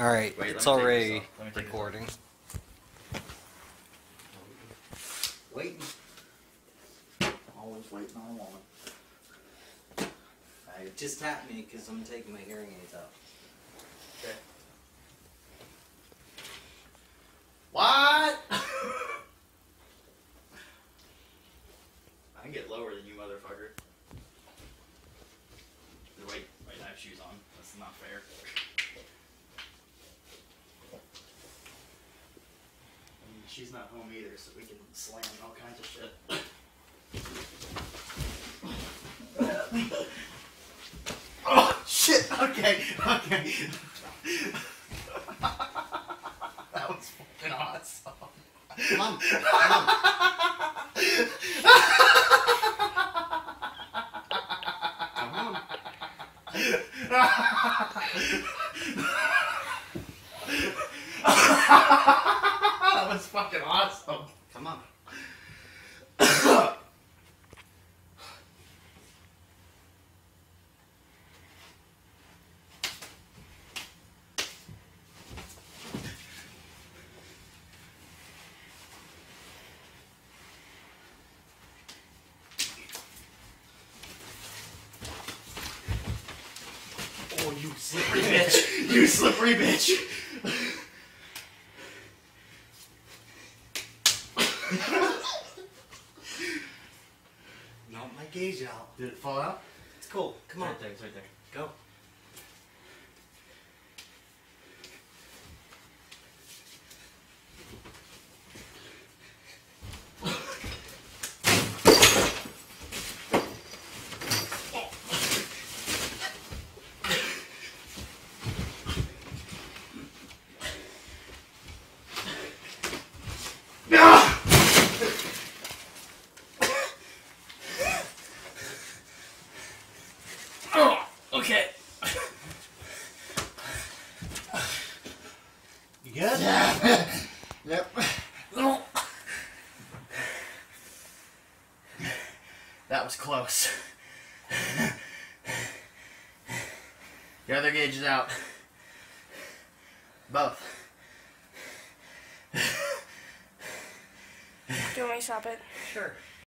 Alright, Wait, it's let me take already this off. Let me take this recording. Waiting. Always waiting on a woman. Alright, Just tap me because I'm taking my hearing aids out. She's not home either, so we can slam all kinds of shit. oh shit! Okay, okay. that was fucking awesome. Come on, come on. Come on. Was fucking awesome. Come on. Oh, you slippery bitch! You slippery bitch! Not my gauge out. Did it fall out? It's cool. Come on. Right there, it's right there. Go. Oh, okay. You good? Yeah. Yep. That was close. Your other gauge is out. Both. Do you want me to stop it? Sure.